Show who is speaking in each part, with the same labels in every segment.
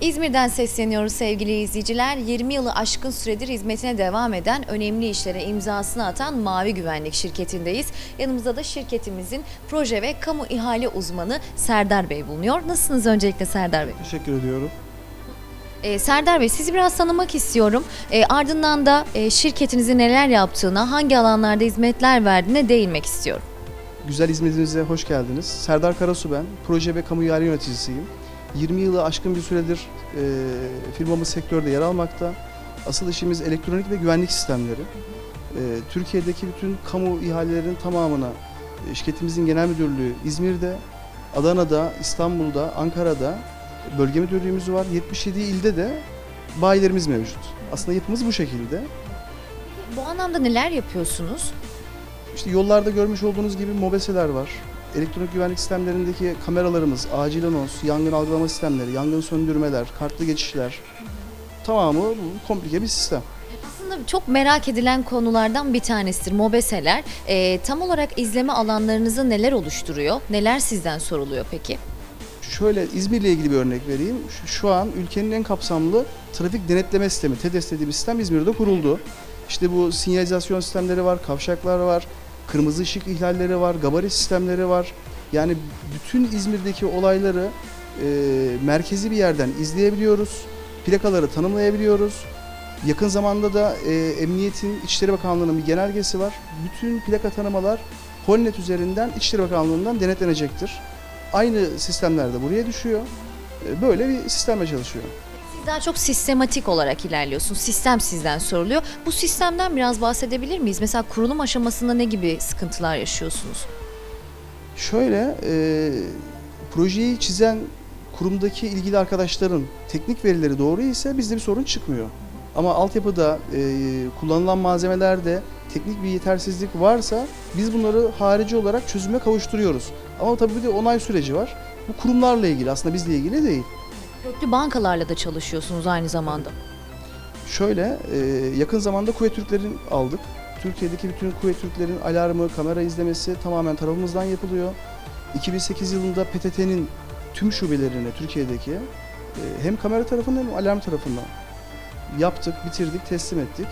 Speaker 1: İzmir'den sesleniyoruz sevgili izleyiciler. 20 yılı aşkın süredir hizmetine devam eden, önemli işlere imzasını atan Mavi Güvenlik şirketindeyiz. Yanımızda da şirketimizin proje ve kamu ihale uzmanı Serdar Bey bulunuyor. Nasılsınız öncelikle Serdar Bey?
Speaker 2: Teşekkür ediyorum.
Speaker 1: Ee, Serdar Bey sizi biraz tanımak istiyorum. Ee, ardından da e, şirketinizin neler yaptığına, hangi alanlarda hizmetler verdiğine değinmek istiyorum.
Speaker 2: Güzel hizmetinize hoş geldiniz. Serdar Karasu ben. Proje ve kamu ihale yöneticisiyim. 20 yılı aşkın bir süredir e, firmamız sektörde yer almakta. Asıl işimiz elektronik ve güvenlik sistemleri. E, Türkiye'deki bütün kamu ihalelerinin tamamına e, şirketimizin genel müdürlüğü İzmir'de, Adana'da, İstanbul'da, Ankara'da bölge müdürlüğümüz var. 77 ilde de bayilerimiz mevcut. Aslında yapımız bu şekilde.
Speaker 1: Bu anlamda neler yapıyorsunuz?
Speaker 2: İşte yollarda görmüş olduğunuz gibi mobeseler var. Elektronik güvenlik sistemlerindeki kameralarımız, acil anons, yangın algılama sistemleri, yangın söndürmeler, kartlı geçişler. Tamamı bu komplike bir sistem.
Speaker 1: Aslında çok merak edilen konulardan bir tanesidir mobeseler. Ee, tam olarak izleme alanlarınızı neler oluşturuyor? Neler sizden soruluyor peki?
Speaker 2: Şöyle İzmir'le ilgili bir örnek vereyim. Şu, şu an ülkenin en kapsamlı trafik denetleme sistemi, TEDES dediğimiz sistem İzmir'de kuruldu. İşte bu sinyalizasyon sistemleri var, kavşaklar var, kırmızı ışık ihlalleri var, gabarit sistemleri var. Yani bütün İzmir'deki olayları e, merkezi bir yerden izleyebiliyoruz. Plakaları tanımlayabiliyoruz. Yakın zamanda da e, Emniyetin İçişleri Bakanlığı'nın bir genelgesi var. Bütün plaka tanımalar Holnet üzerinden İçişleri Bakanlığı'ndan denetlenecektir. Aynı sistemler de buraya düşüyor. E, böyle bir sistemle çalışıyor.
Speaker 1: Daha çok sistematik olarak ilerliyorsunuz. Sistem sizden soruluyor. Bu sistemden biraz bahsedebilir miyiz? Mesela kurulum aşamasında ne gibi sıkıntılar yaşıyorsunuz?
Speaker 2: Şöyle, e, projeyi çizen kurumdaki ilgili arkadaşların teknik verileri doğru ise bizde bir sorun çıkmıyor. Ama altyapıda e, kullanılan malzemelerde teknik bir yetersizlik varsa biz bunları harici olarak çözüme kavuşturuyoruz. Ama tabii bir de onay süreci var. Bu kurumlarla ilgili aslında bizle ilgili değil.
Speaker 1: Köklü bankalarla da çalışıyorsunuz aynı zamanda.
Speaker 2: Şöyle e, yakın zamanda Kuvvet Türklerin aldık. Türkiye'deki bütün Kuvvet Türklerin alarmı, kamera izlemesi tamamen tarafımızdan yapılıyor. 2008 yılında PTT'nin tüm şubelerini Türkiye'deki e, hem kamera tarafından hem alarm tarafından yaptık, bitirdik, teslim ettik.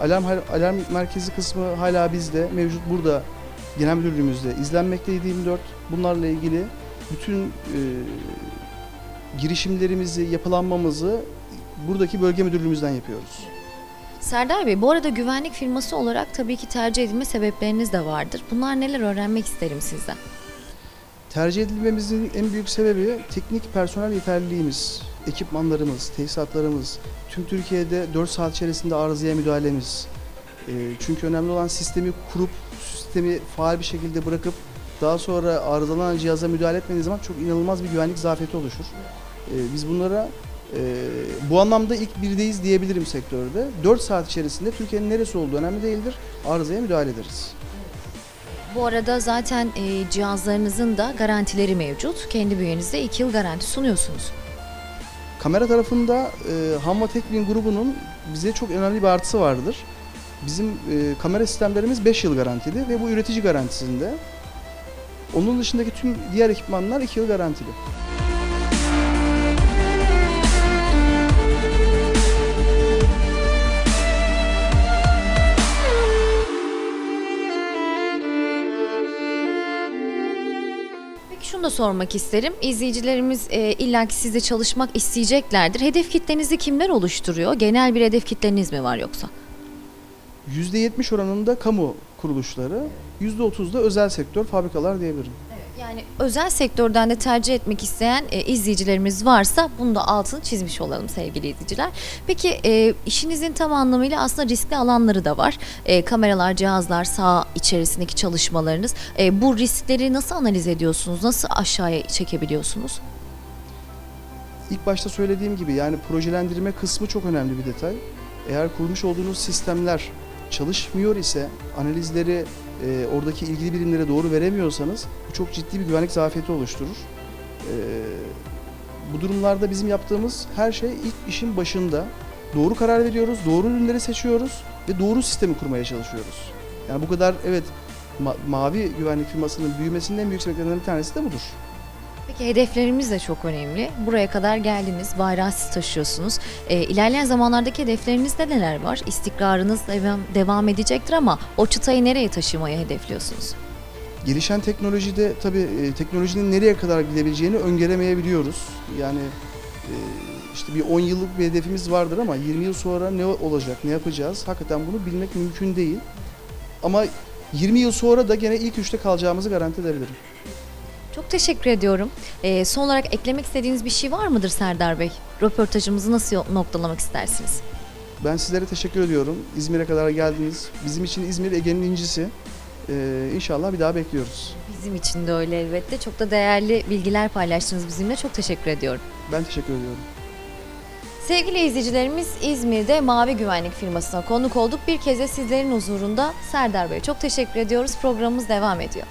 Speaker 2: Alarm alarm merkezi kısmı hala bizde, mevcut burada genel müdürlüğümüzde izlenmekteydi 24. Bunlarla ilgili bütün e, girişimlerimizi, yapılanmamızı buradaki bölge müdürlüğümüzden yapıyoruz.
Speaker 1: Serdar Bey, bu arada güvenlik firması olarak tabii ki tercih edilme sebepleriniz de vardır. Bunlar neler öğrenmek isterim sizden.
Speaker 2: Tercih edilmemizin en büyük sebebi teknik personel yeterliliğimiz, ekipmanlarımız, tesisatlarımız, tüm Türkiye'de 4 saat içerisinde arızaya müdahalemiz. E, çünkü önemli olan sistemi kurup, sistemi faal bir şekilde bırakıp daha sonra arızalanan cihaza müdahale etmediğiniz zaman çok inanılmaz bir güvenlik zafiyeti oluşur. E, biz bunlara e, bu anlamda ilk birdeyiz diyebilirim sektörde. 4 saat içerisinde Türkiye'nin neresi olduğu önemli değildir. Arızaya müdahale ederiz.
Speaker 1: Bu arada zaten e, cihazlarınızın da garantileri mevcut. Kendi bünyenizde 2 yıl garanti sunuyorsunuz.
Speaker 2: Kamera tarafında e, Hanva Tekbin grubunun bize çok önemli bir artısı vardır. Bizim e, kamera sistemlerimiz 5 yıl garantili ve bu üretici garantisinde. Onun dışındaki tüm diğer ekipmanlar 2 yıl garantili.
Speaker 1: Da sormak isterim. İzleyicilerimiz e, illaki sizde çalışmak isteyeceklerdir. Hedef kitlenizi kimler oluşturuyor? Genel bir hedef kitleniz mi var yoksa?
Speaker 2: %70 oranında kamu kuruluşları, %30 da özel sektör, fabrikalar diyebilirim.
Speaker 1: Yani özel sektörden de tercih etmek isteyen e, izleyicilerimiz varsa bunu da altını çizmiş olalım sevgili izleyiciler. Peki e, işinizin tam anlamıyla aslında riskli alanları da var. E, kameralar, cihazlar, sağ içerisindeki çalışmalarınız. E, bu riskleri nasıl analiz ediyorsunuz? Nasıl aşağıya çekebiliyorsunuz?
Speaker 2: İlk başta söylediğim gibi yani projelendirme kısmı çok önemli bir detay. Eğer kurmuş olduğunuz sistemler çalışmıyor ise analizleri e, oradaki ilgili birimlere doğru veremiyorsanız bu çok ciddi bir güvenlik zafiyeti oluşturur. E, bu durumlarda bizim yaptığımız her şey ilk işin başında doğru karar veriyoruz, doğru ürünleri seçiyoruz ve doğru sistemi kurmaya çalışıyoruz. Yani bu kadar evet ma- mavi güvenlik firmasının büyümesinin en büyük sebeplerinden bir tanesi de budur.
Speaker 1: Peki hedeflerimiz de çok önemli. Buraya kadar geldiniz, bayrağı siz taşıyorsunuz. E, ilerleyen zamanlardaki hedeflerinizde neler var? İstikrarınız devam, devam edecektir ama o çıtayı nereye taşımayı hedefliyorsunuz?
Speaker 2: Gelişen teknolojide tabii e, teknolojinin nereye kadar gidebileceğini öngöremeyebiliyoruz. Yani e, işte bir 10 yıllık bir hedefimiz vardır ama 20 yıl sonra ne olacak, ne yapacağız hakikaten bunu bilmek mümkün değil. Ama 20 yıl sonra da gene ilk üçte kalacağımızı garanti edebilirim.
Speaker 1: Çok teşekkür ediyorum. E, son olarak eklemek istediğiniz bir şey var mıdır Serdar Bey? Röportajımızı nasıl noktalamak istersiniz?
Speaker 2: Ben sizlere teşekkür ediyorum. İzmir'e kadar geldiniz. Bizim için İzmir Ege'nin incisi. Ee, inşallah bir daha bekliyoruz.
Speaker 1: Bizim için de öyle elbette. Çok da değerli bilgiler paylaştınız bizimle. Çok teşekkür ediyorum.
Speaker 2: Ben teşekkür ediyorum.
Speaker 1: Sevgili izleyicilerimiz İzmir'de Mavi Güvenlik firmasına konuk olduk. Bir kez de sizlerin huzurunda Serdar Bey çok teşekkür ediyoruz. Programımız devam ediyor.